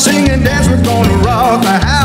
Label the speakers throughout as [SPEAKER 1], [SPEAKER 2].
[SPEAKER 1] sing and dance, we're gonna rock the house.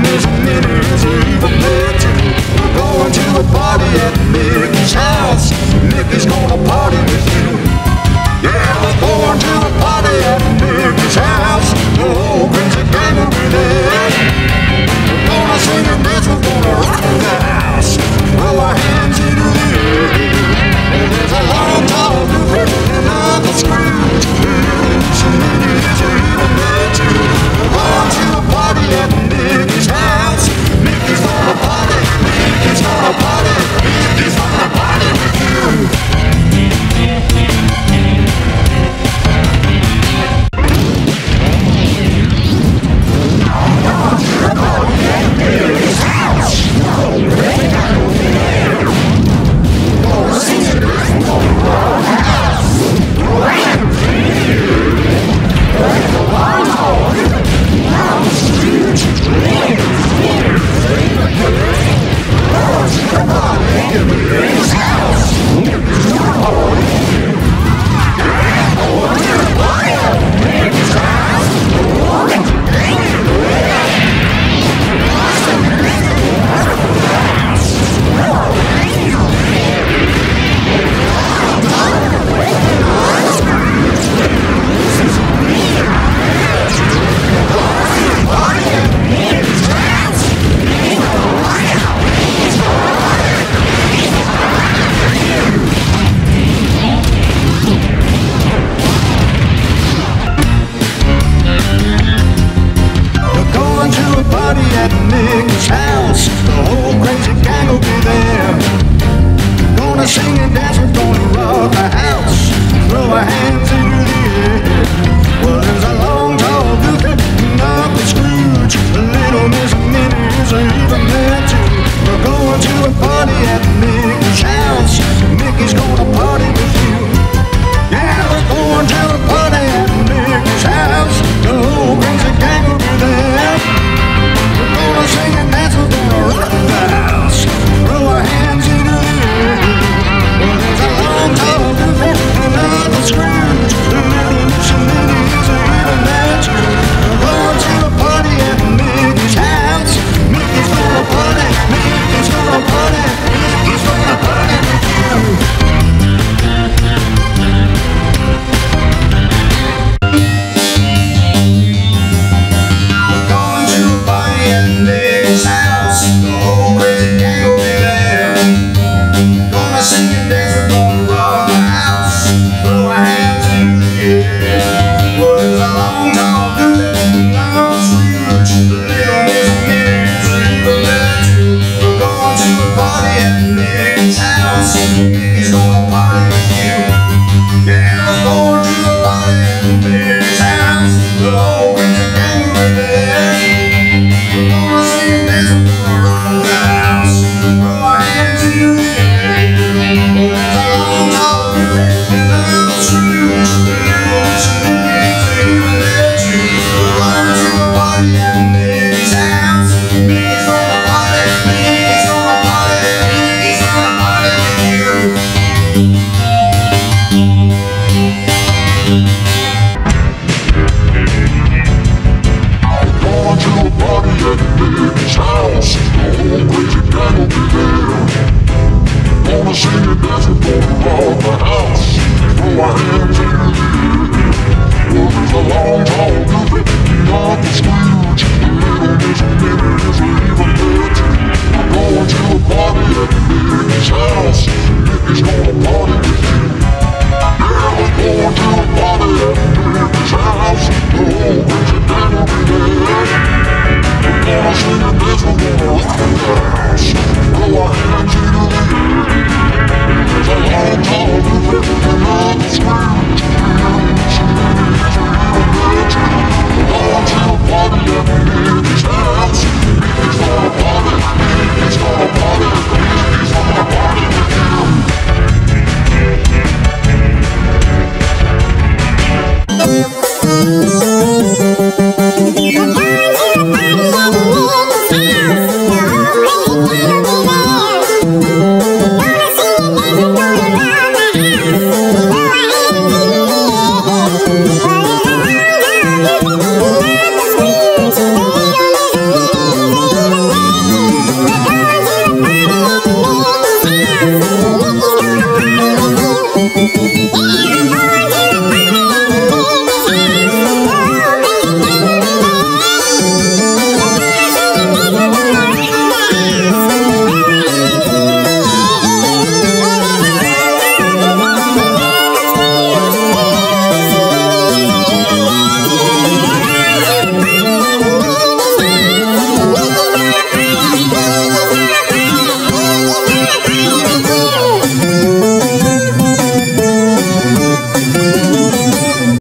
[SPEAKER 1] me to a party at the house.
[SPEAKER 2] Let's.